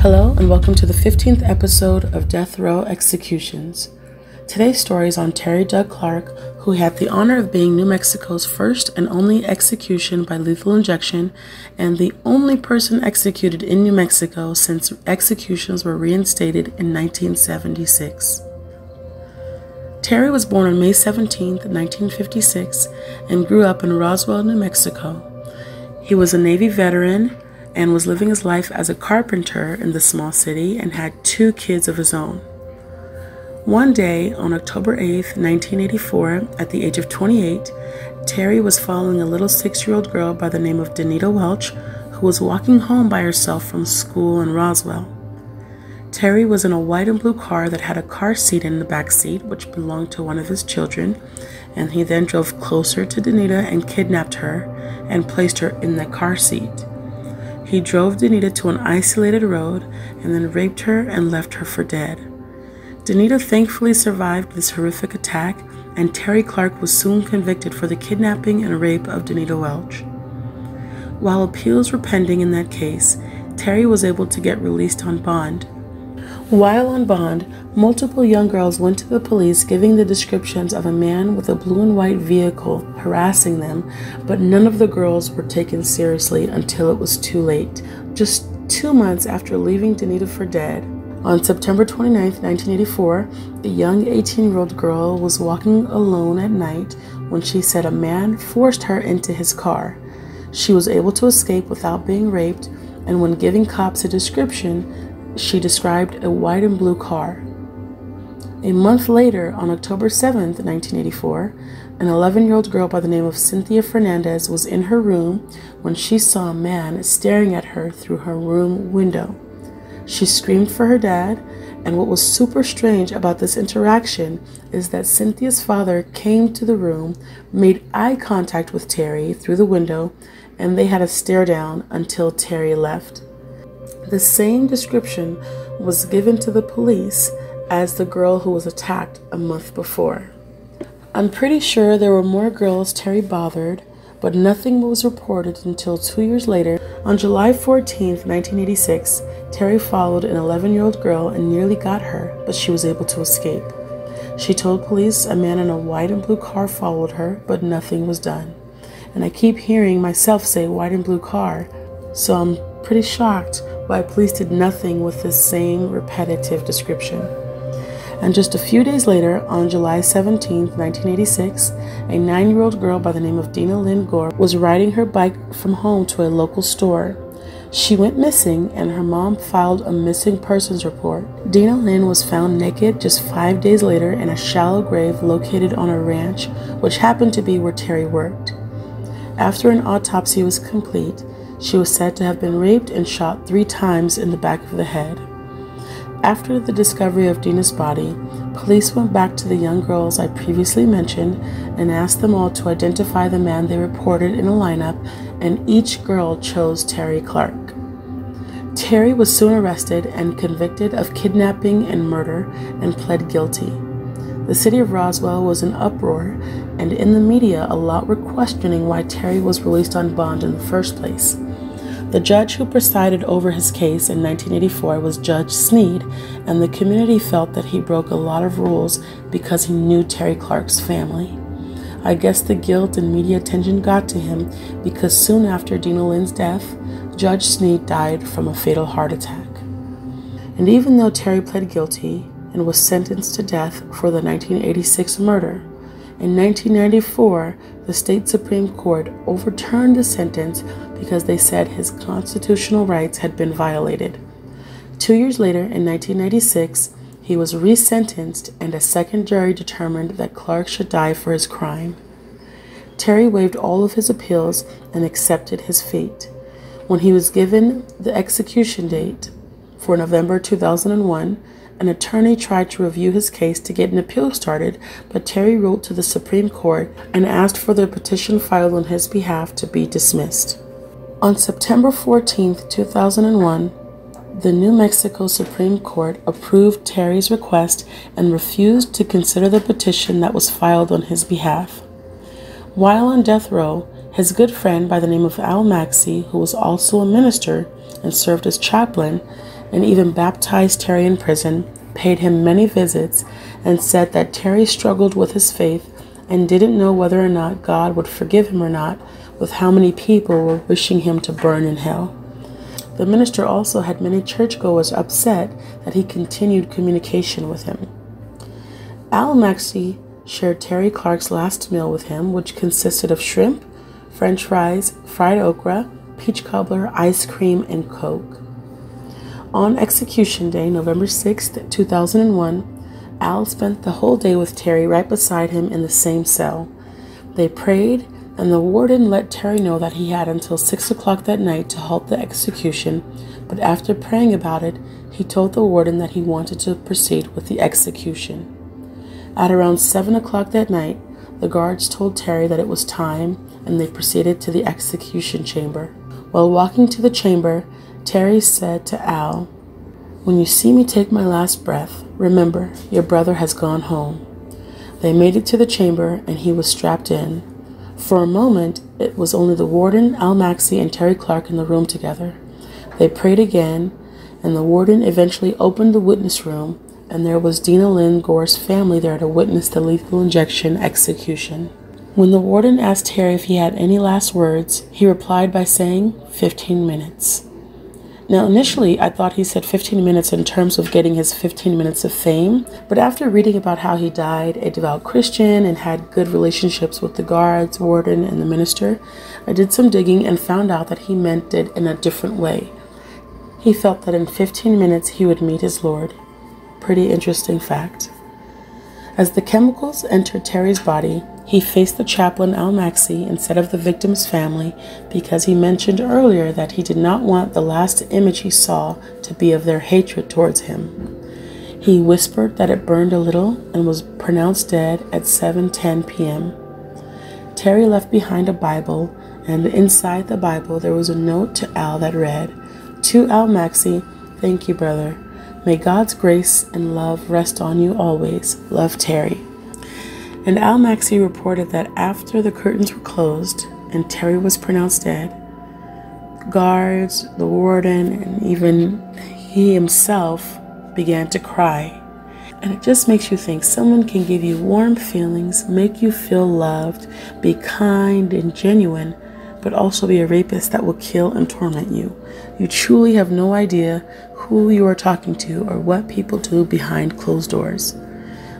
Hello, and welcome to the 15th episode of Death Row Executions. Today's story is on Terry Doug Clark, who had the honor of being New Mexico's first and only execution by lethal injection and the only person executed in New Mexico since executions were reinstated in 1976. Terry was born on May 17, 1956, and grew up in Roswell, New Mexico. He was a Navy veteran and was living his life as a carpenter in the small city and had two kids of his own. One day, on October 8, 1984, at the age of 28, Terry was following a little six year old girl by the name of Danita Welch, who was walking home by herself from school in Roswell. Terry was in a white and blue car that had a car seat in the back seat, which belonged to one of his children, and he then drove closer to Danita and kidnapped her and placed her in the car seat. He drove Danita to an isolated road and then raped her and left her for dead. Danita thankfully survived this horrific attack, and Terry Clark was soon convicted for the kidnapping and rape of Danita Welch. While appeals were pending in that case, Terry was able to get released on bond. While on bond, multiple young girls went to the police giving the descriptions of a man with a blue and white vehicle harassing them, but none of the girls were taken seriously until it was too late, just two months after leaving Danita for dead. On September 29, 1984, a young 18 year old girl was walking alone at night when she said a man forced her into his car. She was able to escape without being raped, and when giving cops a description, she described a white and blue car. A month later, on October 7, 1984, an 11 year old girl by the name of Cynthia Fernandez was in her room when she saw a man staring at her through her room window. She screamed for her dad, and what was super strange about this interaction is that Cynthia's father came to the room, made eye contact with Terry through the window, and they had a stare down until Terry left. The same description was given to the police as the girl who was attacked a month before. I'm pretty sure there were more girls Terry bothered, but nothing was reported until two years later. On July 14, 1986, Terry followed an 11 year old girl and nearly got her, but she was able to escape. She told police a man in a white and blue car followed her, but nothing was done. And I keep hearing myself say white and blue car, so I'm pretty shocked why police did nothing with this same repetitive description. And just a few days later, on July 17, 1986, a nine year old girl by the name of Dena Lynn Gore was riding her bike from home to a local store. She went missing, and her mom filed a missing persons report. Dena Lynn was found naked just five days later in a shallow grave located on a ranch, which happened to be where Terry worked. After an autopsy was complete, she was said to have been raped and shot three times in the back of the head. After the discovery of Dena's body, police went back to the young girls I previously mentioned and asked them all to identify the man they reported in a lineup, and each girl chose Terry Clark. Terry was soon arrested and convicted of kidnapping and murder and pled guilty. The city of Roswell was in uproar, and in the media, a lot were questioning why Terry was released on bond in the first place. The judge who presided over his case in 1984 was Judge Sneed, and the community felt that he broke a lot of rules because he knew Terry Clark's family. I guess the guilt and media attention got to him because soon after Dena Lynn's death, Judge Sneed died from a fatal heart attack. And even though Terry pled guilty and was sentenced to death for the 1986 murder, in 1994, the state Supreme Court overturned the sentence because they said his constitutional rights had been violated. Two years later, in 1996, he was resentenced, and a second jury determined that Clark should die for his crime. Terry waived all of his appeals and accepted his fate. When he was given the execution date for November 2001, an attorney tried to review his case to get an appeal started, but Terry wrote to the Supreme Court and asked for the petition filed on his behalf to be dismissed. On September 14, 2001, the New Mexico Supreme Court approved Terry's request and refused to consider the petition that was filed on his behalf. While on death row, his good friend by the name of Al Maxey, who was also a minister and served as chaplain, and even baptized Terry in prison, paid him many visits, and said that Terry struggled with his faith and didn't know whether or not God would forgive him or not, with how many people were wishing him to burn in hell. The minister also had many churchgoers upset that he continued communication with him. Al Maxey shared Terry Clark's last meal with him, which consisted of shrimp, french fries, fried okra, peach cobbler, ice cream, and Coke. On execution day, November 6, 2001, Al spent the whole day with Terry right beside him in the same cell. They prayed, and the warden let Terry know that he had until 6 o'clock that night to halt the execution, but after praying about it, he told the warden that he wanted to proceed with the execution. At around 7 o'clock that night, the guards told Terry that it was time, and they proceeded to the execution chamber. While walking to the chamber, Terry said to Al, when you see me take my last breath, remember your brother has gone home. They made it to the chamber and he was strapped in. For a moment, it was only the warden, Al Maxey, and Terry Clark in the room together. They prayed again, and the warden eventually opened the witness room, and there was Dena Lynn Gore's family there to witness the lethal injection execution. When the warden asked Terry if he had any last words, he replied by saying, 15 minutes. Now, initially, I thought he said 15 minutes in terms of getting his 15 minutes of fame, but after reading about how he died a devout Christian and had good relationships with the guards, warden, and the minister, I did some digging and found out that he meant it in a different way. He felt that in 15 minutes he would meet his Lord. Pretty interesting fact. As the chemicals entered Terry's body, he faced the chaplain Al Maxey instead of the victim's family because he mentioned earlier that he did not want the last image he saw to be of their hatred towards him. He whispered that it burned a little and was pronounced dead at 7:10 p.m. Terry left behind a Bible, and inside the Bible there was a note to Al that read, "To Al Maxey, thank you, brother. May God's grace and love rest on you always. Love, Terry." And Al Maxey reported that after the curtains were closed and Terry was pronounced dead, guards, the warden, and even he himself began to cry. And it just makes you think someone can give you warm feelings, make you feel loved, be kind and genuine, but also be a rapist that will kill and torment you. You truly have no idea who you are talking to or what people do behind closed doors.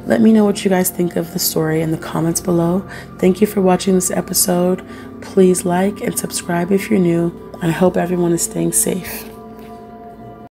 Let me know what you guys think of the story in the comments below. Thank you for watching this episode. Please like and subscribe if you're new. I hope everyone is staying safe.